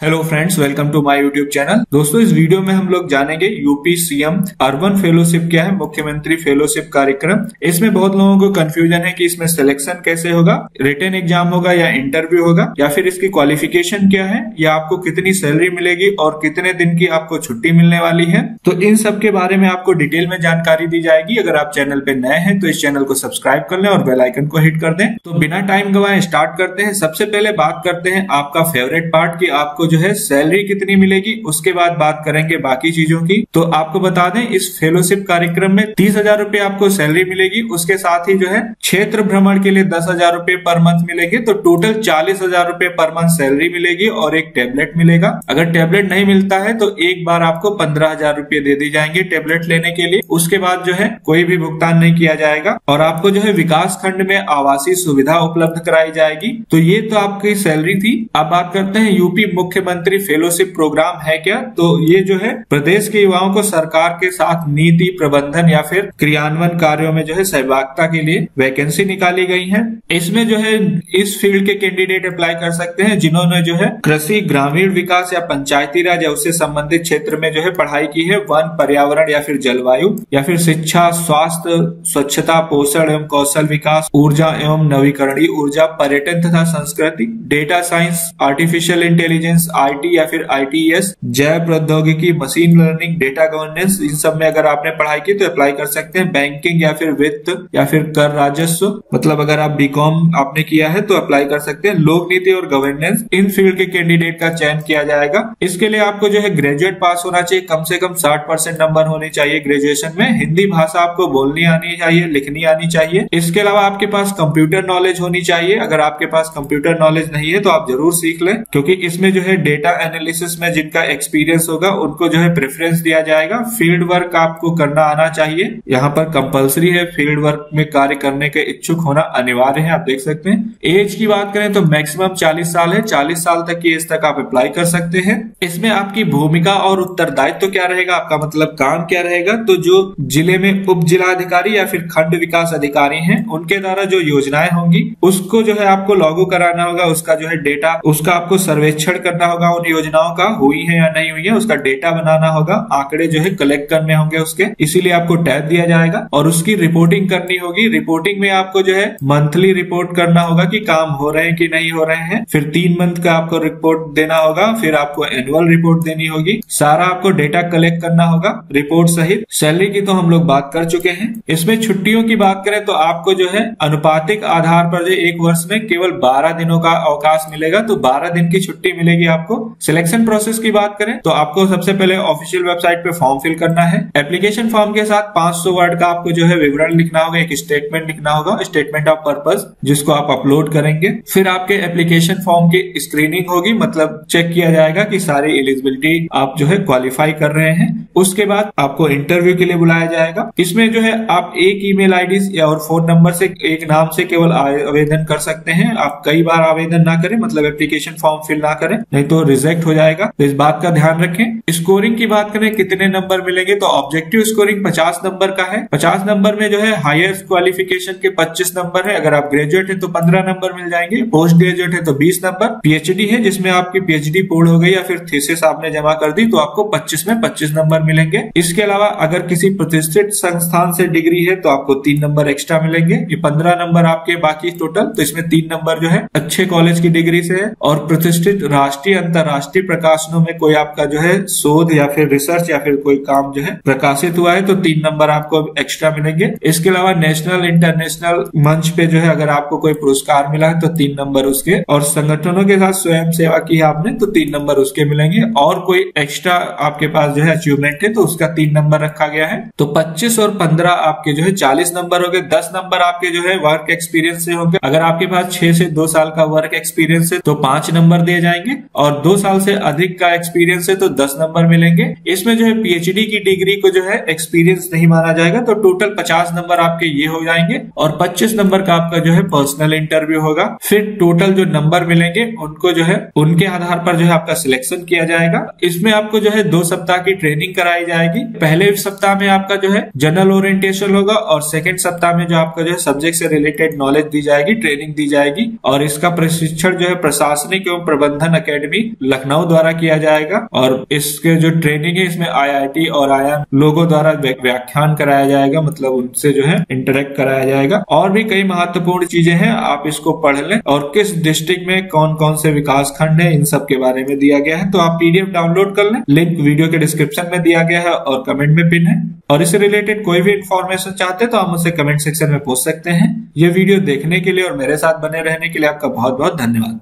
Hello friends welcome to my YouTube channel दोस्तों, इस video में हम लोग जानेंगे यूपी सीएम अर्बन फेलोशिप क्या है, मुख्यमंत्री फेलोशिप कार्यक्रम। इसमें बहुत लोगों को कंफ्यूजन है कि इसमें सिलेक्शन कैसे होगा रिटर्न एग्ज़ाम होगा या इंटरव्यू होगा, या फिर इसकी क्वालिफिकेशन क्या है, या आपको कितनी सैलरी मिलेगी और कितने दिन की आपको छुट्टी मिलने वाली है। तो इन सब के बारे में आपको डिटेल में जानकारी दी जाएगी। अगर आप चैनल पे नए हैं तो इस चैनल को सब्सक्राइब कर लें और बेलाइकन को हिट कर दें। तो बिना टाइम गवाए स्टार्ट करते हैं। सबसे पहले बात करते हैं आपका फेवरेट पार्ट की, आपको जो है सैलरी कितनी मिलेगी, उसके बाद बात करेंगे बाकी चीज़ों की। तो आपको बता दें, इस फेलोशिप कार्यक्रम में तीस हज़ार रूपए आपको सैलरी मिलेगी, उसके साथ ही जो है क्षेत्र भ्रमण के लिए दस हज़ार रूपए पर मंथ मिलेंगे तो टोटल चालीस हज़ार रूपए पर मंथ सैलरी मिलेगी और एक टेबलेट मिलेगा। अगर टेबलेट नहीं मिलता है तो एक बार आपको पंद्रह हज़ार रूपए दे दी जाएँगे टेबलेट लेने के लिए। उसके बाद जो है कोई भी भुगतान नहीं किया जाएगा और आपको जो है विकास खंड में आवासीय सुविधा उपलब्ध कराई जाएगी। तो ये तो आपकी सैलरी थी। अब बात करते हैं यूपी मुख्यमंत्री फेलोशिप प्रोग्राम है क्या? तो ये जो है, प्रदेश के युवाओं को सरकार के साथ नीति प्रबंधन या फिर क्रियान्वयन कार्यों में जो है सहभागिता के लिए वैकेंसी निकाली गई है। इसमें जो है, इस फ़ील्ड के कैंडिडेट अप्लाई कर सकते हैं जिन्होंने जो है कृषि, ग्रामीण विकास या पंचायती राज या उससे संबंधित क्षेत्र में जो है पढ़ाई की है। वन, पर्यावरण या फिर जलवायु या फिर शिक्षा, स्वास्थ्य, स्वच्छता, पोषण एवं कौशल विकास, ऊर्जा एवं नवीकरणीय ऊर्जा, पर्यटन तथा संस्कृति, data science, artificial intelligence IT या फिर आईटीएस जैव प्रौद्योगिकी, मशीन लर्निंग, डेटा गवर्नेंस, इन सब में अगर आपने पढ़ाई की तो अप्लाई कर सकते हैं। बैंकिंग या फिर वित्त या फिर कर राजस्व मतलब अगर आप बीकॉम आपने किया है तो अप्लाई कर सकते हैं। लोक नीति और गवर्नेंस, इन फ़ील्ड के कैंडिडेट का चयन किया जाएगा। इसके लिए आपको जो है ग्रेजुएट पास होना चाहिए। कम से कम साठ परसेंट नंबर होने चाहिए ग्रेजुएशन में। हिंदी भाषा आपको बोलनी आनी चाहिए, लिखनी आनी चाहिए। इसके अलावा आपके पास कंप्यूटर नॉलेज होनी चाहिए। अगर आपके पास कंप्यूटर नॉलेज नहीं है तो आप ज़रूर सीख लें, क्योंकि इसमें जो है डेटा एनालिसिस में जिनका एक्सपीरियंस होगा, उनको जो है प्रेफरेंस दिया जाएगा। फ़ील्ड वर्क आपको करना आना चाहिए। यहाँ पर कंपलसरी है। फ़ील्ड वर्क में कार्य करने के इच्छुक होना अनिवार्य है, आप देख सकते हैं। एज की बात करें तो मैक्सिमम 40 साल है। 40 साल तक की एज तक आप अप्लाई कर सकते हैं। इसमें आपकी भूमिका और उत्तरदायित्व तो क्या रहेगा? आपका मतलब काम क्या रहेगा? तो जो ज़िले में उप जिला अधिकारी या फिर खंड विकास अधिकारी हैं, उनके द्वारा जो योजनाएँ होंगी, उसको जो है आपको लागू कराना होगा। उसका जो है डेटा उसका आपको सर्वेक्षण करना होगा उन योजनाओं का, हुई है या नहीं हुई है, उसका डेटा बनाना होगा, आंकड़े जो है कलेक्ट करने होंगे उसके। इसीलिए आपको टैग दिया जाएगा और उसकी रिपोर्टिंग करनी होगी। रिपोर्टिंग में आपको जो है मंथली रिपोर्ट करना होगा कि काम हो रहे हैं कि नहीं हो रहे हैं। फिर तीन मंथ का आपको रिपोर्ट देना होगा, फिर आपको एनुअल रिपोर्ट देनी होगी। सारा आपको डेटा कलेक्ट करना होगा रिपोर्ट सहित। सैलरी की तो हम लोग बात कर चुके हैं। इसमें छुट्टियों की बात करें तो आपको जो है अनुपातिक आधार पर जो एक वर्ष में केवल बारह दिनों का अवकाश मिलेगा तो बारह दिन की छुट्टी मिलेगी आपको सिलेक्शन प्रोसेस की बात करें तो आपको सबसे पहले ऑफिशियल वेबसाइट पे फॉर्म फिल करना है। एप्लीकेशन फॉर्म के साथ 500 वर्ड का आपको जो है विवरण लिखना होगा, एक स्टेटमेंट लिखना होगा स्टेटमेंट ऑफ़ पर्पज जिसको आप अपलोड करेंगे। फिर आपके एप्लीकेशन फॉर्म की स्क्रीनिंग होगी मतलब चेक किया जाएगा कि सारी एलिजिबिलिटी आप जो है क्वालिफाई कर रहे हैं। उसके बाद आपको इंटरव्यू के लिए बुलाया जाएगा। इसमें जो है आप एक ईमेल आईडी या और फ़ोन नंबर से एक नाम से केवल आवेदन कर सकते हैं। आप कई बार आवेदन ना करें मतलब एप्लीकेशन फॉर्म फिल ना करें, नहीं तो रिजेक्ट हो जाएगा। तो इस बात का ध्यान रखें। स्कोरिंग की बात करें, कितने नंबर मिलेंगे? तो ऑब्जेक्टिव स्कोरिंग 50 नंबर का है। 50 नंबर में जो है हायर क्वालिफिकेशन के 25 नंबर है। अगर आप ग्रेजुएट है तो 15 नंबर मिल जाएँगे। पोस्ट ग्रेजुएट है तो 20 नंबर पीएचडी है, जिसमें आपकी पीएचडी पूर्ण हो गई या फिर थीसिस आपने जमा कर दी तो आपको 25 में 25 नंबर मिलेंगे। इसके अलावा अगर किसी प्रतिष्ठित संस्थान से डिग्री है तो आपको तीन नंबर एक्स्ट्रा मिलेंगे। ये पंद्रह नंबर आपके बाकी टोटल तो इसमें तीन नंबर जो है अच्छे कॉलेज की डिग्री से है। और प्रतिष्ठित राष्ट्रीय, अंतर्राष्ट्रीय प्रकाशनों में कोई आपका जो है शोध या फिर रिसर्च या फिर कोई काम जो है प्रकाशित हुआ है तो तीन नंबर आपको एक्स्ट्रा मिलेंगे। इसके अलावा नेशनल इंटरनेशनल मंच पे जो है अगर आपको कोई पुरस्कार मिला है तो तीन नंबर उसके। और संगठनों के साथ स्वयं सेवा की आपने तो तीन नंबर उसके मिलेंगे। और कोई एक्स्ट्रा आपके पास जो है अचीवमेंट है तो उसका तीन नंबर रखा गया है। तो पच्चीस और पंद्रह आपके जो है चालीस नंबर हो गए दस नंबर आपके जो है वर्क एक्सपीरियंस से होंगे। अगर आपके पास छह से दो साल का वर्क एक्सपीरियंस है तो पाँच नंबर दिए जाएँगे। और दो साल से अधिक का एक्सपीरियंस है तो दस नंबर मिलेंगे। इसमें जो है पीएचडी की डिग्री को जो है एक्सपीरियंस नहीं माना जाएगा तो टोटल पचास नंबर आपके ये हो जाएँगे और पच्चीस नंबर का आपका जो है पर्सनल इंटरव्यू होगा। फिर टोटल जो नंबर मिलेंगे, उनको जो है, उनके आधार पर जो है, आपका सिलेक्शन किया जाएगा। इसमें आपको जो है, दो सप्ताह की ट्रेनिंग कराई जाएगी। पहले सप्ताह में आपका जो है जनरल ओरिएंटेशन होगा और सेकेंड सप्ताह में जो आपका जो है सब्जेक्ट से रिलेटेड नॉलेज दी जाएगी ट्रेनिंग दी जाएगी। और इसका प्रशिक्षण जो है, प्रशासनिक एवं प्रबंधन अकेडमी एकेडमी लखनऊ द्वारा किया जाएगा और इसके जो ट्रेनिंग है, इसमें आईआईटी और आईएम लोगों द्वारा व्याख्यान कराया जाएगा मतलब उनसे जो है इंटरेक्ट कराया जाएगा। और भी कई महत्वपूर्ण चीज़ें हैं, आप इसको पढ़ लें और किस डिस्ट्रिक्ट में कौन कौन से विकास खंड है, इन सब के बारे में दिया गया है। तो आप पीडीएफ डाउनलोड कर लें लिंक वीडियो के डिस्क्रिप्शन में दिया गया है और कमेंट में पिन है। और इससे रिलेटेड कोई भी इन्फॉर्मेशन चाहते हैं तो आप मुझसे कमेंट सेक्शन में पूछ सकते हैं। ये वीडियो देखने के लिए और मेरे साथ बने रहने के लिए आपका बहुत बहुत धन्यवाद।